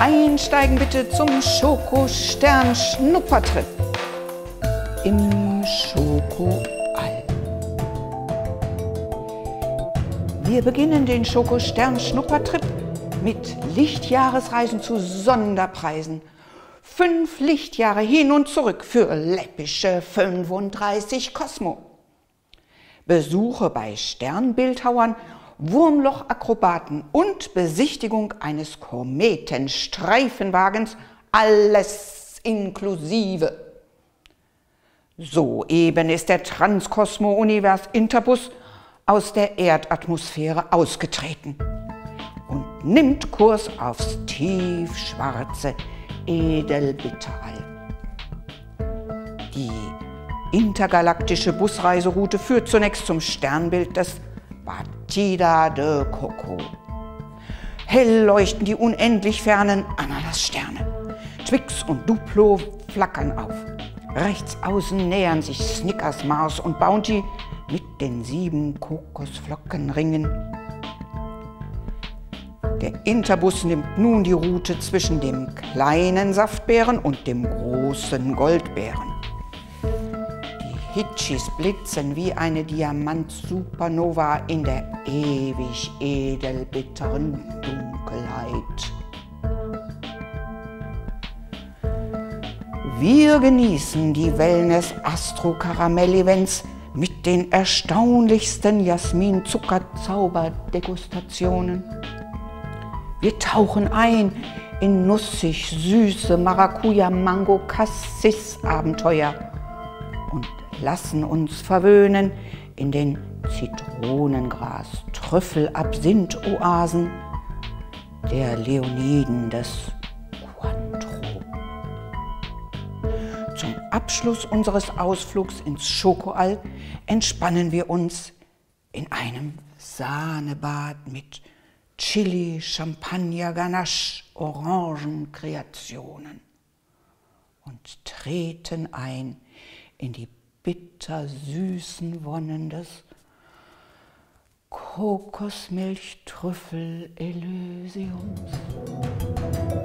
Einsteigen bitte zum Schokostern-Schnuppertrip im Schokoall. Wir beginnen den Schokostern-Schnuppertrip mit Lichtjahresreisen zu Sonderpreisen. Fünf Lichtjahre hin und zurück für läppische 35 Kosmo. Besuche bei Sternbildhauern Wurmlochakrobaten und Besichtigung eines Kometenstreifenwagens, alles inklusive. Soeben ist der Transkosmo-Univers Interbus aus der Erdatmosphäre ausgetreten und nimmt Kurs aufs tiefschwarze Edelbitterall. Die intergalaktische Busreiseroute führt zunächst zum Sternbild des Batida de Coco. Hell leuchten die unendlich fernen Ananassterne. Twix und Duplo flackern auf. Rechts außen nähern sich Snickers, Mars und Bounty mit den sieben Kokosflockenringen. Der Interbus nimmt nun die Route zwischen dem kleinen Saftbären und dem großen Goldbären. Hitchis blitzen wie eine Diamant-Supernova in der ewig edelbitteren Dunkelheit. Wir genießen die Wellness Astro Karamell Events mit den erstaunlichsten Jasmin-Zucker-Zauber-Degustationen. Wir tauchen ein in nussig süße Maracuja-Mango-Cassis-Abenteuer lassen uns verwöhnen in den Zitronengras, Trüffel-Absinth-Oasen der Leoniden des Cointreau. Zum Abschluss unseres Ausflugs ins Schokoall entspannen wir uns in einem Sahnebad mit Chili, Champagner, Ganache, Orangenkreationen und treten ein in die bittersüßen Wonnen des Kokosmilchtrüffel-Elysiums.